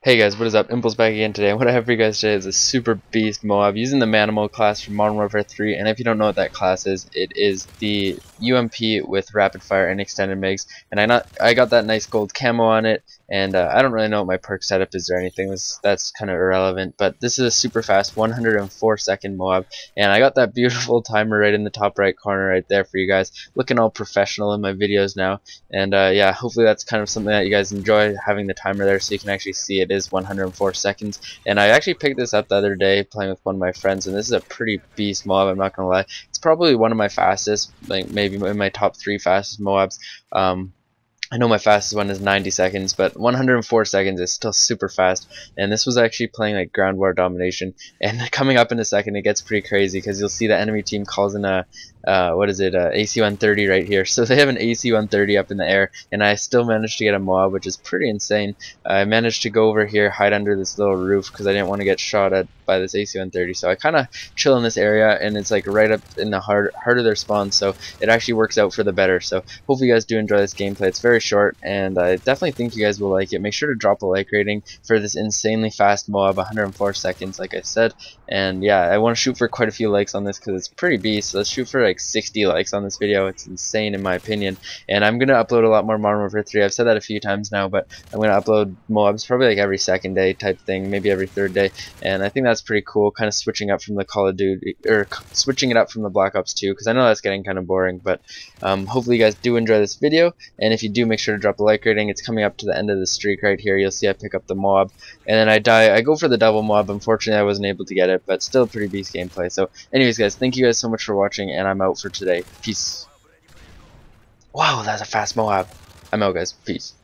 Hey guys, what is up? Impulse back again today. What I have for you guys today is a super beast Moab using the Manimal class from Modern Warfare 3. And if you don't know what that class is, it is the UMP with rapid fire and extended mags. And I not I got that nice gold camo on it. And uh, I don't really know what my perk setup is or anything. That's, that's kind of irrelevant. But this is a super fast 104 second Moab. And I got that beautiful timer right in the top right corner right there for you guys. Looking all professional in my videos now. And uh, yeah, hopefully that's kind of something that you guys enjoy having the timer there so you can actually see it is 104 seconds. And I actually picked this up the other day playing with one of my friends, and this is a pretty beast Moab. I'm not gonna lie. It's probably one of my fastest, like maybe in my top three fastest Moabs. Um, I know my fastest one is 90 seconds, but 104 seconds is still super fast. And this was actually playing like ground war domination. And coming up in a second, it gets pretty crazy because you'll see the enemy team calls in a uh, what is it, uh, AC-130 right here. So they have an AC-130 up in the air, and I still managed to get a Moab, which is pretty insane. I managed to go over here, hide under this little roof because I didn't want to get shot at by this AC-130. So I kind of chill in this area, and it's like right up in the heart, heart of their spawn, so it actually works out for the better. So hopefully you guys do enjoy this gameplay. It's very short, and I definitely think you guys will like it. Make sure to drop a like rating for this insanely fast Moab, 104 seconds, like I said. And yeah, I want to shoot for quite a few likes on this because it's pretty beast. Let's shoot for like 60 likes on this video. It's insane in my opinion. And I'm going to upload a lot more Modern Warfare 3. I've said that a few times now, but I'm going to upload Moabs probably like every second day type thing, maybe every third day. And I think that's pretty cool, kind of switching up from the Call of Duty, or switching it up from the Black Ops 2, because I know that's getting kind of boring, but um, hopefully you guys do enjoy this video. And if you do, make sure to drop a like rating. It's coming up to the end of the streak right here. You'll see I pick up the Moab, and then I die. I go for the double Moab. Unfortunately, I wasn't able to get it, but still pretty beast gameplay. So anyways, guys, thank you guys so much for watching, and I'm out for today. Peace. Wow, that's a fast Moab. I'm out, guys. Peace.